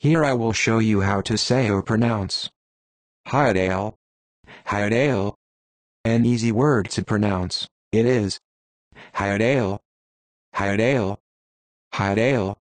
Here I will show you how to say or pronounce Hightail. Hightail. An easy word to pronounce, it is Hightail. Hightail. Hightail.